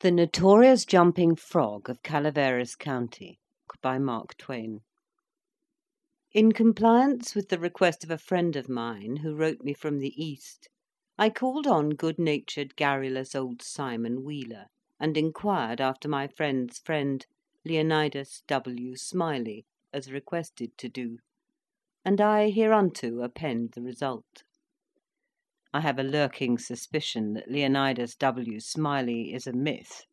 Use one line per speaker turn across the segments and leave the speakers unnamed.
THE NOTORIOUS JUMPING FROG OF CALAVERAS COUNTY by Mark Twain In compliance with the request of a friend of mine, who wrote me from the East, I called on good natured, garrulous old Simon Wheeler, and inquired after my friend's friend, Leonidas W. Smiley, as requested to do; and I hereunto append the result. I have a lurking suspicion that Leonidas W. Smiley is a myth;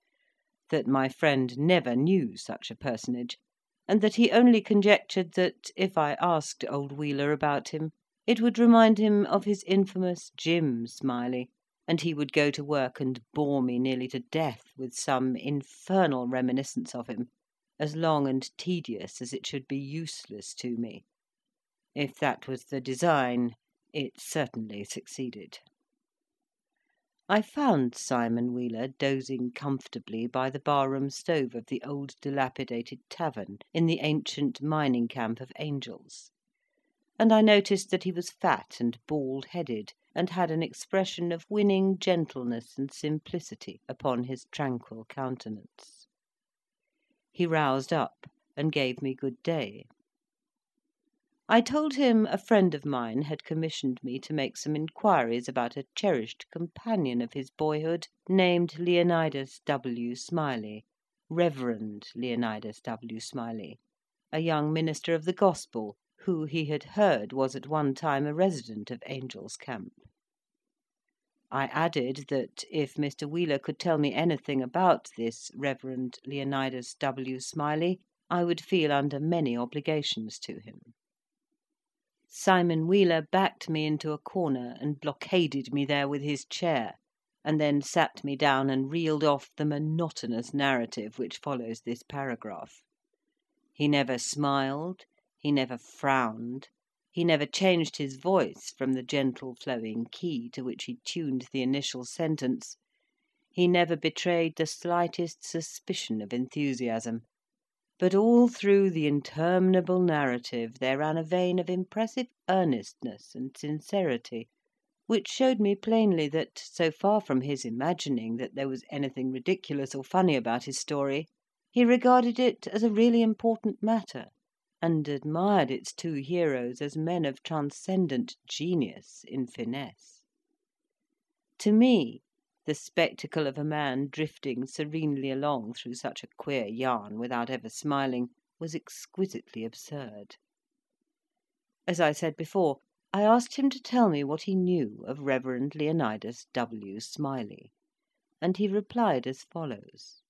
that my friend never knew such a personage; and that he only conjectured that, if I asked old Wheeler about him, it would remind him of his infamous Jim Smiley, and he would go to work and bore me nearly to death with some infernal reminiscence of him, as long and tedious as it should be useless to me. If that was the design, it certainly succeeded. I found Simon Wheeler dozing comfortably by the bar room stove of the old dilapidated tavern in the ancient mining camp of Angels; and I noticed that he was fat and bald headed, and had an expression of winning gentleness and simplicity upon his tranquil countenance. He roused up, and gave me good day. I told him a friend of mine had commissioned me to make some inquiries about a cherished companion of his boyhood, named Leonidas W. Smiley Reverend Leonidas W. Smiley a young minister of the Gospel, who, he had heard, was at one time a resident of Angel's Camp. I added that, if Mr. Wheeler could tell me anything about this Reverend Leonidas W. Smiley, I would feel under many obligations to him. Simon Wheeler backed me into a corner, and blockaded me there with his chair, and then sat me down and reeled off the monotonous narrative which follows this paragraph. He never smiled, he never frowned, he never changed his voice from the gentle flowing key to which he tuned the initial sentence, he never betrayed the slightest suspicion of enthusiasm, but all through the interminable narrative there ran a vein of impressive earnestness and sincerity, which showed me plainly that, so far from his imagining that there was anything ridiculous or funny about his story, he regarded it as a really important matter, and admired its two heroes as men of transcendent genius in finesse. To me, the spectacle of a man drifting serenely along through such a queer yarn without ever smiling was exquisitely absurd. As I said before, I asked him to tell me what he knew of Reverend Leonidas W. Smiley, and he replied as follows.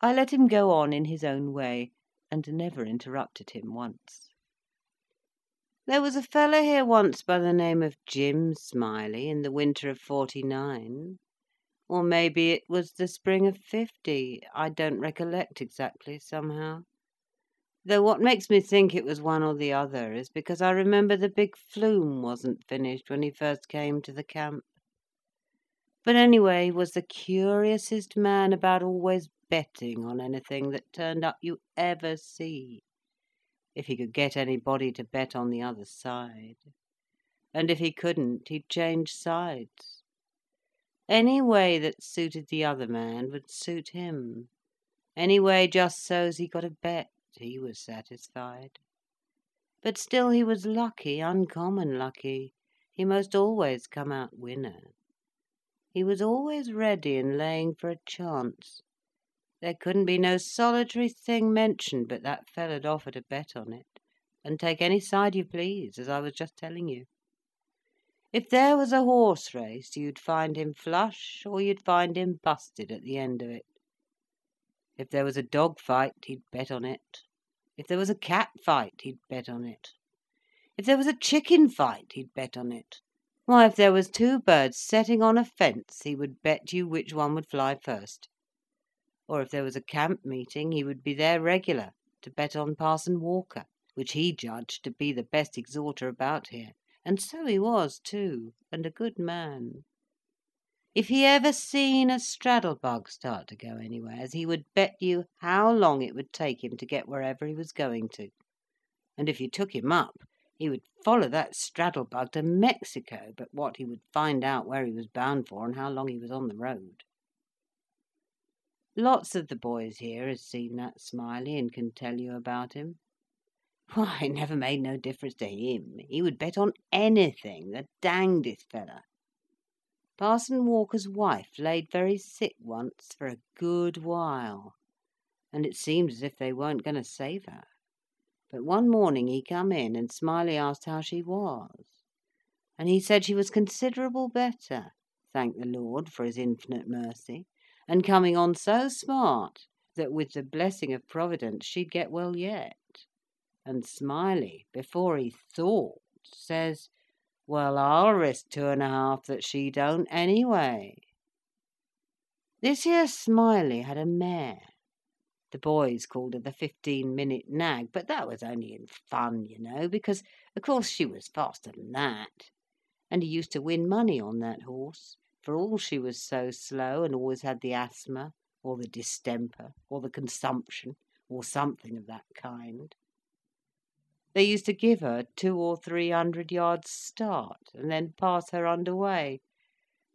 I let him go on in his own way, and never interrupted him once. There was a fellow here once by the name of Jim Smiley, in the winter of forty nine or maybe it was the spring of fifty, I don't recollect exactly, somehow; though what makes me think it was one or the other is because I remember the big flume wasn't finished when he first came to the camp. But anyway, he was the curiousest man about always betting on anything that turned up you ever see, if he could get anybody to bet on the other side; and if he couldn't, he'd change sides. Any way that suited the other man would suit him; any way just so's he got a bet, he was satisfied. But still he was lucky, uncommon lucky; he most always come out winner. He was always ready and laying for a chance. There couldn't be no solitary thing mentioned but that feller'd offer to bet on it, and take any side you please, as I was just telling you. If there was a horse race, you'd find him flush, or you'd find him busted at the end of it. If there was a dog fight, he'd bet on it; if there was a cat fight, he'd bet on it; if there was a chicken fight, he'd bet on it; why, if there was two birds setting on a fence, he would bet you which one would fly first; or if there was a camp meeting, he would be there regular, to bet on Parson Walker, which he judged to be the best exhorter about here. And so he was too, and a good man. If he ever seen a straddle bug start to go anywheres, he would bet you how long it would take him to get wherever he was going to; and if you took him up, he would follow that straddle bug to Mexico but what he would find out where he was bound for, and how long he was on the road. Lots of the boys here has seen that Smiley, and can tell you about him. Why, it never made no difference to him. He would bet on anything, the dangdest feller. Parson Walker's wife laid very sick once for a good while, and it seemed as if they weren't going to save her. But one morning he come in, and Smiley asked how she was, and he said she was considerable better, thank the Lord for his infinite mercy, and coming on so smart that with the blessing of Providence she'd get well yet. And Smiley, before he thought, says, "Well, I'll risk two and a half that she don't, anyway." This here Smiley had a mare. The boys called her the fifteen minute nag, but that was only in fun, you know, because, of course, she was faster than that. And he used to win money on that horse, for all she was so slow, and always had the asthma, or the distemper, or the consumption, or something of that kind. They used to give her two or three hundred yards start, and then pass her under way;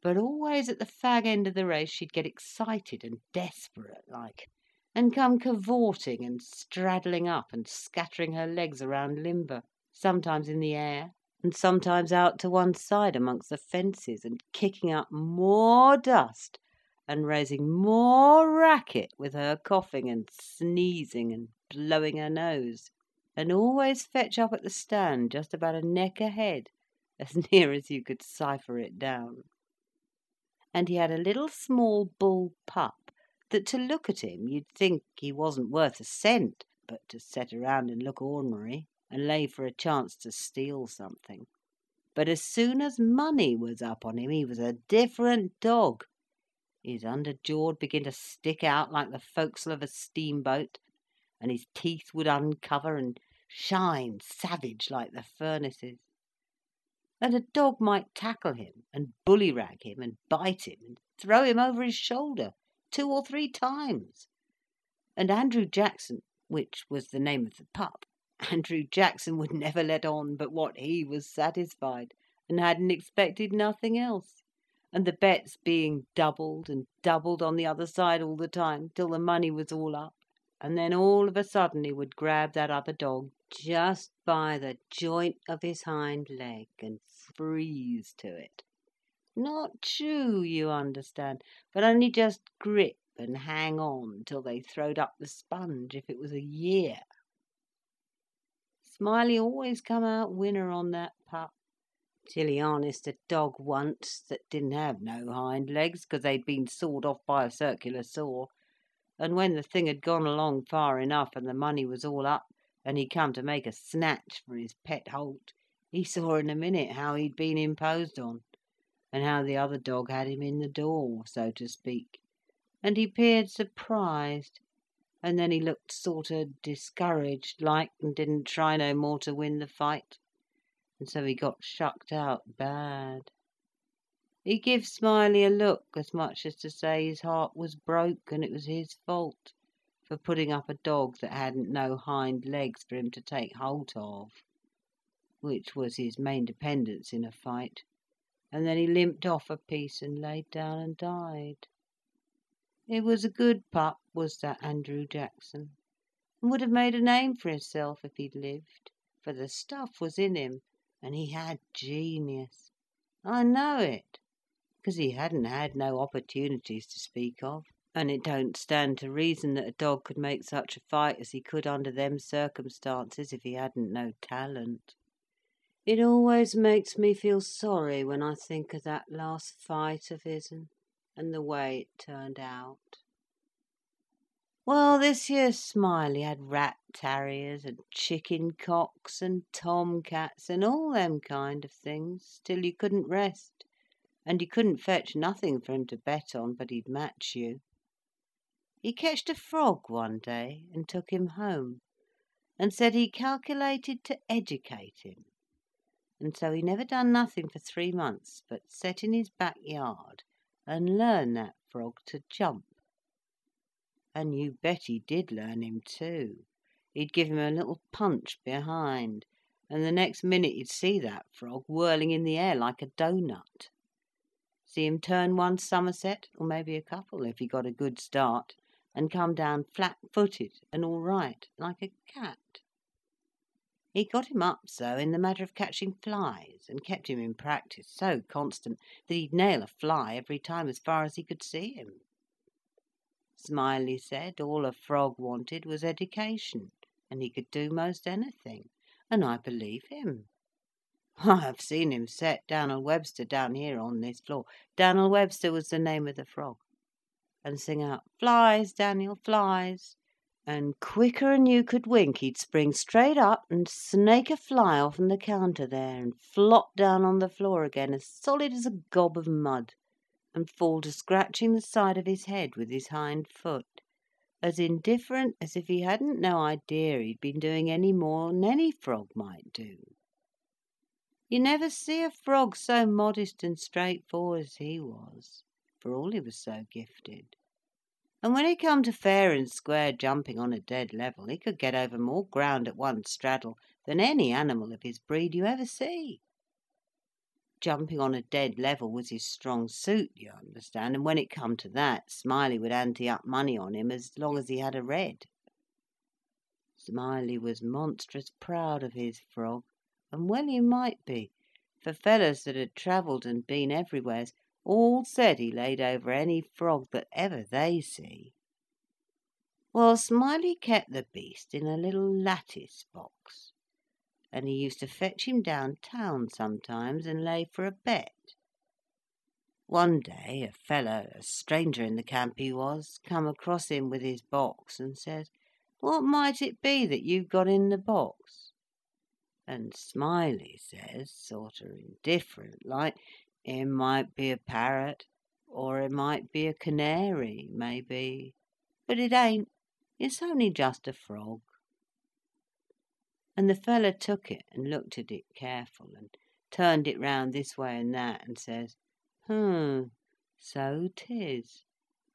but always at the fag end of the race she'd get excited and desperate like, and come cavorting and straddling up and scattering her legs around limber, sometimes in the air, and sometimes out to one side amongst the fences, and kicking up more dust, and raising more racket with her coughing and sneezing and blowing her nose and always fetch up at the stand just about a neck ahead, as near as you could cipher it down. And he had a little small bull pup, that to look at him you'd think he wasn't worth a cent, but to set around and look ornery and lay for a chance to steal something. But as soon as money was up on him, he was a different dog. His under jaw'd begin to stick out like the forecastle of a steamboat, and his teeth would uncover and shine savage like the furnaces. And a dog might tackle him, and bullyrag him, and bite him, and throw him over his shoulder, two or three times. And Andrew Jackson, which was the name of the pup, Andrew Jackson would never let on but what he was satisfied, and hadn't expected nothing else; and the bets being doubled and doubled on the other side all the time, till the money was all up, and then all of a sudden he would grab that other dog just by the joint of his hind leg, and freeze to it. Not chew, you understand, but only just grip and hang on till they throwed up the sponge, if it was a year. Smiley always come out winner on that pup, till he harnessed a dog once that didn't have no hind legs, 'cause they'd been sawed off by a circular saw, and when the thing had gone along far enough, and the money was all up, and he come to make a snatch for his pet holt, he saw in a minute how he'd been imposed on, and how the other dog had him in the door, so to speak, and he peered surprised, and then he looked sort o' discouraged like, and didn't try no more to win the fight, and so he got shucked out bad. He give Smiley a look, as much as to say his heart was broke, and it was his fault for putting up a dog that hadn't no hind legs for him to take holt of, which was his main dependence in a fight, and then he limped off a piece and laid down and died. He was a good pup, was that Andrew Jackson, and would have made a name for hisself if he'd lived, for the stuff was in him, and he had genius. I know it, 'cause he hadn't had no opportunities to speak of and it don't stand to reason that a dog could make such a fight as he could under them circumstances if he hadn't no talent. It always makes me feel sorry when I think of that last fight of his'n, and the way it turned out. Well, this here Smiley had rat terriers and chicken cocks, and tom cats, and all them kind of things, till you couldn't rest, and you couldn't fetch nothing for him to bet on but he'd match you. He ketched a frog one day, and took him home, and said he calculated to educate him; and so he never done nothing for three months but set in his back yard and learn that frog to jump. And you bet he did learn him too. He'd give him a little punch behind, and the next minute you'd see that frog whirling in the air like a doughnut. See him turn one somerset, or maybe a couple, if he got a good start and come down flat-footed and all right, like a cat. He got him up so in the matter of catching flies, and kept him in practice so constant that he'd nail a fly every time as far as he could see him. Smiley said all a frog wanted was education, and he could do most anything, and I believe him. I have seen him set Dan'l Webster down here on this floor Dan'l Webster was the name of the frog and sing out, "Flies, Daniel, flies!" and quicker'n you could wink he'd spring straight up and snake a fly off'n the counter there, and flop down on the floor again as solid as a gob of mud, and fall to scratching the side of his head with his hind foot, as indifferent as if he hadn't no idea he'd been doing any more'n any frog might do. You never see a frog so modest and straightfor'ard as he was, for all he was so gifted. And when he come to fair and square jumping on a dead level, he could get over more ground at one straddle than any animal of his breed you ever see. Jumping on a dead level was his strong suit, you understand, and when it come to that, Smiley would ante up money on him as long as he had a red. Smiley was monstrous proud of his frog, and well he might be, for fellers that had travelled and been everywheres all said he laid over any frog that ever they see. Well, Smiley kept the beast in a little lattice box, and he used to fetch him down town sometimes and lay for a bet. One day a feller, a stranger in the camp he was, come across him with his box, and says, "What might it be that you've got in the box?" And Smiley says, sort sorter indifferent like, it might be a parrot, or it might be a canary, maybe, but it ain't. It's only just a frog." And the feller took it and looked at it careful, and turned it round this way and that, and says, "Hum, so 'tis.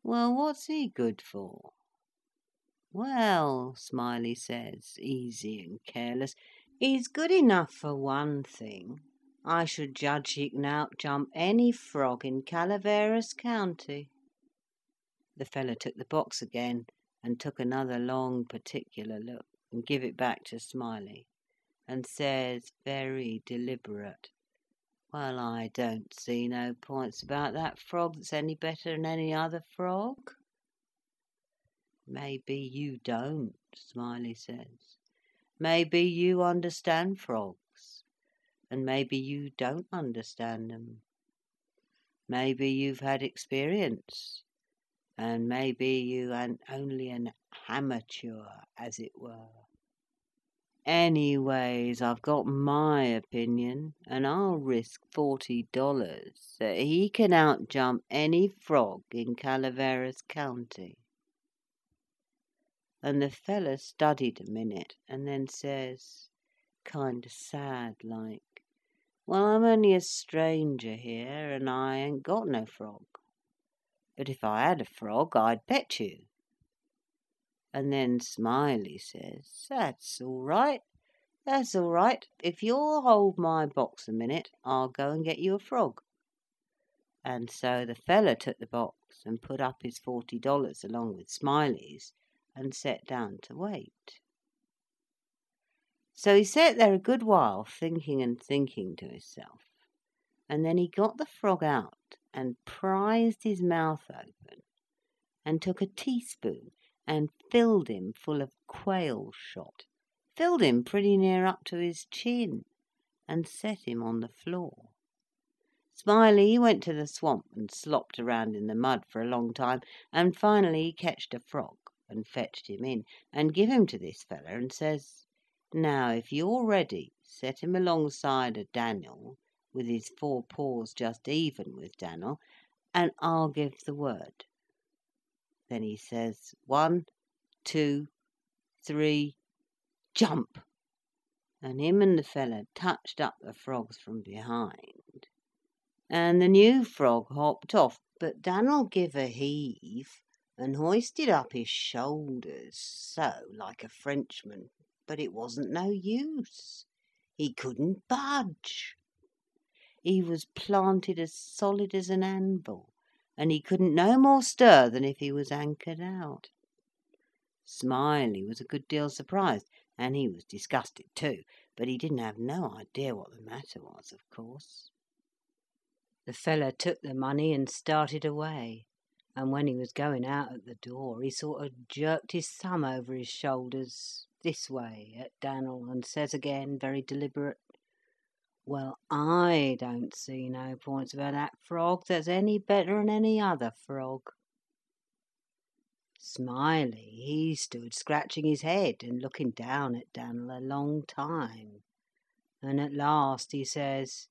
Well, what's he good for?" "Well," Smiley says, easy and careless, "he's good enough for one thing. I should judge he can outjump any frog in Calaveras County." The fellow took the box again, and took another long particular look, and give it back to Smiley, and says, very deliberate, "Well, I don't see no points about that frog that's any better'n any other frog." "Maybe you don't," Smiley says. "Maybe you understand frogs and maybe you don't understand 'em. Maybe you've had experience, and maybe you ain't only an hammature, as it were. Anyways, I've got my opinion, and I'll risk forty dollars that he can outjump any frog in Calaveras County." And the feller studied a minute, and then says, kind o' sad like, well, I'm only a stranger here, and I ain't got no frog. But if I had a frog, I'd bet you. And then Smiley says, That's all right, that's all right. If you'll hold my box a minute, I'll go and get you a frog. And so the feller took the box, and put up his forty dollars along with Smiley's, and set down to wait. So he sat there a good while, thinking and thinking to hisself, and then he got the frog out, and prized his mouth open, and took a teaspoon, and filled him full of quail shot, filled him pretty near up to his chin, and set him on the floor. Smiley went to the swamp and slopped around in the mud for a long time, and finally he ketched a frog, and fetched him in, and give him to this feller, and says. Now, if you're ready, set him alongside o' Daniel, with his four paws just even with Dan'l, and I'll give the word. Then he says, "One, two, three, jump!" and him and the feller touched up the frogs from behind, and the new frog hopped off, but Dan'l give a heave, and hoisted up his shoulders, so, like a Frenchman but it wasn't no use. He couldn't budge. He was planted as solid as an anvil, and he couldn't no more stir than if he was anchored out. Smiley was a good deal surprised, and he was disgusted too, but he didn't have no idea what the matter was, of course. The feller took the money and started away, and when he was going out at the door, he sort of jerked his thumb over his shoulders, this way, at Dan'l, and says again, very deliberate, "Well, I don't see no points about that frog that's any better'n any other frog." Smiley, he stood scratching his head and looking down at Dan'l a long time, and at last he says,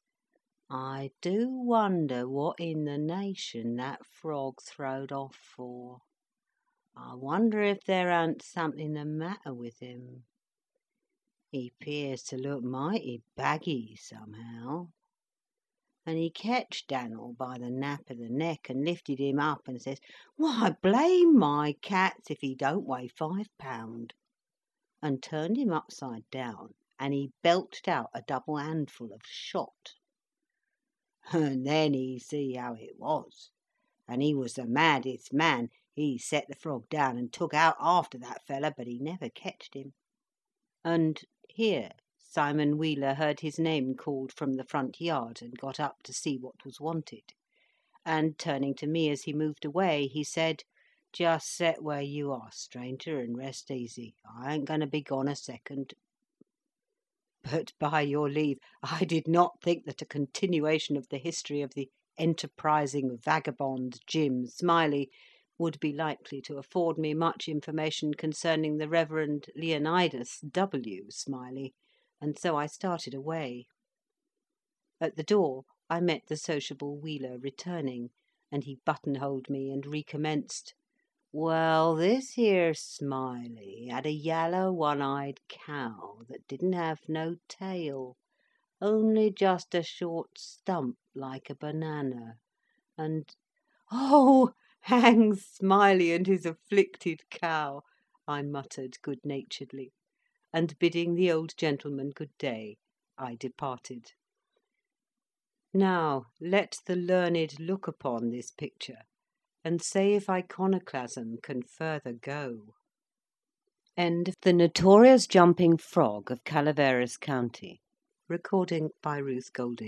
"I do wonder what in the nation that frog throwed off for. I wonder if there an't something the matter with him. He He 'pears to look mighty baggy, somehow." And he ketched Dan'l by the nap of the neck, and lifted him up, and says, "Why, blame my cats if he don't weigh five pound!" and turned him upside down, and he belched out a double handful of shot. And then he see how it was, and he was the maddest man, he set the frog down and took out after that feller, but he never ketched him. And here Simon Wheeler heard his name called from the front yard, and got up to see what was wanted; and turning to me as he moved away, he said, "Just set where you are, stranger, and rest easy. I ain't going to be gone a second." But, by your leave, I did not think that a continuation of the history of the enterprising vagabond Jim Smiley would be likely to afford me much information concerning the Reverend Leonidas W. Smiley, and so I started away. At the door I met the sociable Wheeler returning, and he buttonholed me and recommenced. Well, this here Smiley had a yaller one eyed cow that didn't have no tail, only just a short stump like a banana, and "Oh, hang Smiley and his afflicted cow!" I muttered good naturedly, and bidding the old gentleman good day, I departed. Now let the learned look upon this picture and say if iconoclasm can further go. End of The Notorious Jumping Frog of Calaveras County. Recording by Ruth Golding.